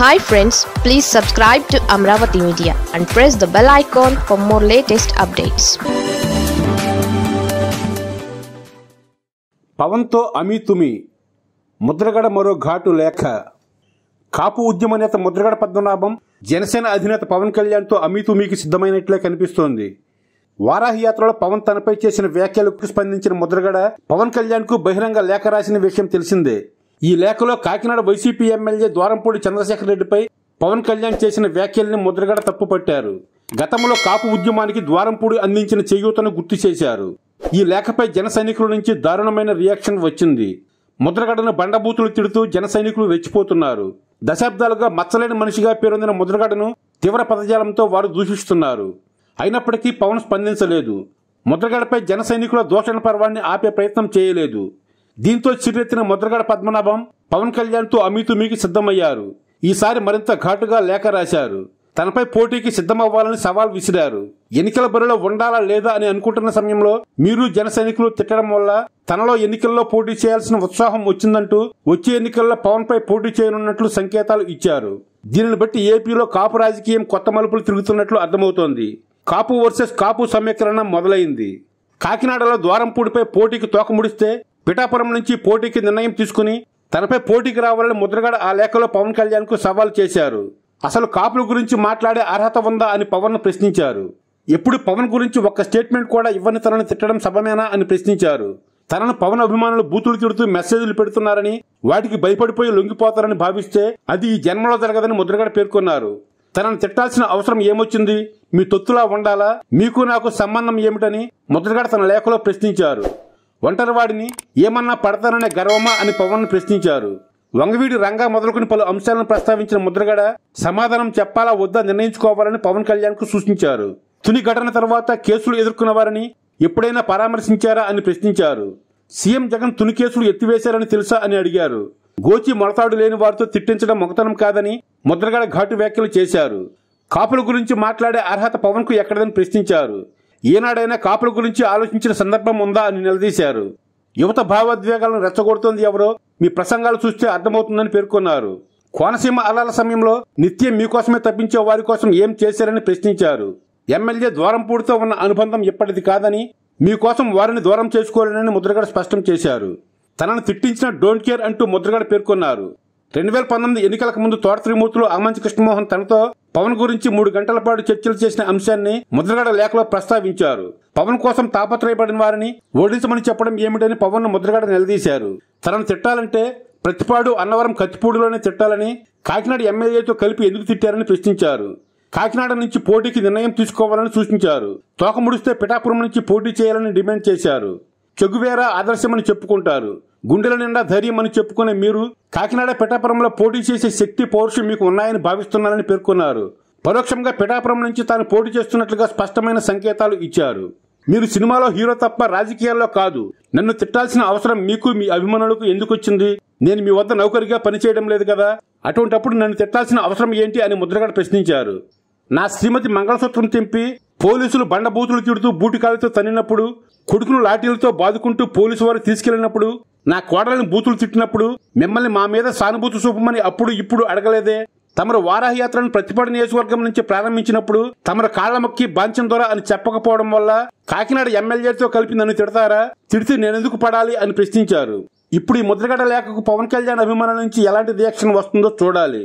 Hi friends please subscribe to Amaravati media and press the bell icon for more latest updates పవన్తో అమీతుమి ముద్రగడ మరో ఘాటు లేఖ. కాపు ఉద్యమ నేత ముద్రగడ పద్మనాభం జనసేన అధినేత పవన్ కళ్యాణ్తో అమీతుమీకి సిద్ధమైనట్లే కనిపిస్తోంది. వారాహి యాత్రలో పవన్ తనపై చేసిన వ్యాఖ్యలకు స్పందించిన ముద్రగడ పవన్ కళ్యాణ్కు బహిరంగ లేఖ రాసిన విషయం తెలిసిందే. ఈ లేఖలో కాకినాడ వైసీపీ ఎమ్మెల్యే ద్వారంపూడి చంద్రశేఖర్ రెడ్డిపై పవన్ కళ్యాణ్ చేసిన వ్యాఖ్యల్ని ముద్రగడ తప్పుపట్టారు. గతంలో కాపు ఉద్యమానికి ద్వారంపూడి అందించిన చేయూతను గుర్తు చేశారు. ఈ లేఖపై జన సైనికుల నుంచి దారుణమైన రియాక్షన్ వచ్చింది. ముద్రగడను బండబూతులు తిడుతూ జన సైనికులు రెచ్చిపోతున్నారు. దశాబ్దాలుగా మచ్చలేని మనిషిగా పేరొందిన ముద్రగడను తీవ్ర పదజాలంతో వారు దూషిస్తున్నారు. అయినప్పటికీ పవన్ స్పందించలేదు. ముద్రగడపై జన సైనికుల దోషణ పర్వాన్ని ఆపే ప్రయత్నం చేయలేదు. దీంతో చిరెత్తిన ముద్రగడ పద్మనాభం పవన్ కళ్యాణ్తో మీకు సిద్ధమయ్యారు. ఈసారి మరింత ఘాటుగా లేఖ రాశారు. తనపై పోటీకి సిద్ధమవ్వాలని సవాల్ విసిరారు. ఎన్నికల బరిలో ఉండాలా లేదా అని అనుకుంటున్న సమయంలో మీరు జన సైనికులు తిట్టడం వల్ల తనలో ఎన్నికల్లో పోటీ చేయాల్సిన ఉత్సాహం వచ్చిందంటూ వచ్చే ఎన్నికల్లో పవన్ పై పోటీ చేయనున్నట్లు సంకేతాలు ఇచ్చారు. దీనిని బట్టి ఏపీలో కాపు రాజకీయం కొత్త మలుపులు తిరుగుతున్నట్లు అర్థమవుతోంది. కాపు వర్సెస్ కాపు సమీకరణం మొదలైంది. కాకినాడలో ద్వారంపూడిపై పోటీకి తోకముడిస్తే పిఠాపురం నుంచి పోటీకి నిర్ణయం తీసుకుని తనపై పోటీకి రావాలని ముద్రగడ ఆ లేఖలో పవన్ కళ్యాణ్కు సవాల్ చేశారు. అసలు కాపుల గురించి మాట్లాడే అర్హత ఉందా అని పవన్ ప్రశ్నించారు. ఎప్పుడు పవన్ గురించి ఒక్క స్టేట్మెంట్ కూడా ఇవ్వని తనను తిట్టడం సభమేనా అని ప్రశ్నించారు. తనను పవన్ అభిమానులు బూతులు తిడుతూ మెసేజ్లు పెడుతున్నారని వాటికి భయపడిపోయి లొంగిపోతారని భావిస్తే అది ఈ జన్మలో జరగదని ముద్రగడ పేర్కొన్నారు. తనను తిట్టాల్సిన అవసరం ఏమొచ్చింది? మీ తొత్తులా ఉండాలా? మీకు నాకు సంబంధం ఏమిటని ముద్రగడ తన లేఖలో ప్రశ్నించారు. ఒంటరివాడిని ఏమన్నా పడతాననే గర్వమా అని పవన్ ప్రశ్నించారు. వంగవీడి రంగా మొదలుకుని పలు అంశాలను ప్రస్తావించిన ముద్రగడ సమాధానం చెప్పాలా వద్దా నిర్ణయించుకోవాలని పవన్ కళ్యాణ్కు సూచించారు. తుని ఘటన తర్వాత కేసులు ఎదుర్కొన్న వారిని ఎప్పుడైనా పరామర్శించారా అని ప్రశ్నించారు. సీఎం జగన్ తుని కేసులు ఎత్తివేశారని తెలుసా అని అడిగారు. గోచి మొడతాడు లేని వారితో తిట్టించడం మొగతనం కాదని ముద్రగడ ఘాటు వ్యాఖ్యలు చేశారు. కాపుల గురించి మాట్లాడే అర్హత పవన్కు ఎక్కడదని ప్రశ్నించారు. ఏనాడైనా కాపుల గురించి ఆలోచించిన సందర్భం ఉందా అని నిలదీశారు. యువత భావోద్వేగాలను రెచ్చగొడుతోంది ఎవరో మీ ప్రసంగాలు చూస్తే అర్థమవుతుందని పేర్కొన్నారు. కోనసీమ అలాల సమయంలో నిత్యం మీకోసమే తప్పించే వారి కోసం ఏం చేశారని ప్రశ్నించారు. ఎమ్మెల్యే ద్వారంపూడితో ఉన్న అనుబంధం ఇప్పటిది కాదని మీకోసం వారిని దూరం చేసుకోలేనని ముద్రగడ స్పష్టం చేశారు. తనను తిట్టించిన డోంట్ కేర్ అంటూ ముద్రగడ పేర్కొన్నారు. రెండు వేల పంతొమ్మిది ఎన్నికలకు ముందు తోట త్రిమూర్తులు ఆమంచి కృష్ణమోహన్ తనతో పవన్ గురించి మూడు గంటల పాటు చర్చలు చేసిన అంశాన్ని ముద్రగడ లేఖలో ప్రస్తావించారు. పవన్ కోసం తాపత్రయపడిన వారిని ఓడించమని చెప్పడం ఏమిటని పవన్ ముద్రగడ నిలదీశారు. తనను తిట్టాలంటే ప్రతిపాడు అన్నవరం కత్తిపూడిలోనే తిట్టాలని కాకినాడ ఎమ్మెల్యేతో కలిపి ఎందుకు తిట్టారని ప్రశ్నించారు. కాకినాడ నుంచి పోటీకి నిర్ణయం తీసుకోవాలని సూచించారు. తోక ముడిస్తే పిఠాపురం నుంచి పోటీ చేయాలని డిమాండ్ చేశారు. చెగువేరా ఆదర్శమని చెప్పుకుంటారు. గుండెల నిండా ధైర్యం అని చెప్పుకునే మీరు కాకినాడ పిఠాపురంలో పోటీ చేసే శక్తి పౌరుషం మీకు ఉన్నాయని భావిస్తున్నారని పేర్కొన్నారు. పరోక్షంగా పిఠాపురం నుంచి తాను పోటీ చేస్తున్నట్లుగా స్పష్టమైన సంకేతాలు ఇచ్చారు. మీరు సినిమాలో హీరో తప్ప రాజకీయాల్లో కాదు. నన్ను తిట్టాల్సిన అవసరం మీకు మీ అభిమానులకు ఎందుకు వచ్చింది? నేను మీ వద్ద నౌకరిగా పనిచేయడం లేదు కదా? అటువంటప్పుడు నన్ను తిట్టాల్సిన అవసరం ఏంటి అని ముద్రగడ ప్రశ్నించారు. నా శ్రీమతి మంగళసూత్రం తెంపి పోలీసులు బండబూతులు తిడుతూ బూటికాలతో తన్నినప్పుడు కొడుకును లాఠీలతో బాదుకుంటూ పోలీసు వారు తీసుకెళ్ళినప్పుడు నా కోడలను బూతులు తిట్టినప్పుడు మిమ్మల్ని మా మీద సానుభూతి చూపమని అప్పుడు ఇప్పుడు అడగలేదే? తమరు వారాహయాత్రను ప్రతిపాడు నియోజకవర్గం నుంచి ప్రారంభించినప్పుడు తమరు కాళ్ళ మొక్కి బాంచం ద్వారా అని చెప్పకపోవడం వల్ల కాకినాడ ఎమ్మెల్యేతో కలిపి నన్ను తిడతారా? తిడితే నేనెందుకు పడాలి అని ప్రశ్నించారు. ఇప్పుడు ఈ ముద్రగడ లేఖకు పవన్ కళ్యాణ్ అభిమానుల నుంచి ఎలాంటి రియాక్షన్ వస్తుందో చూడాలి.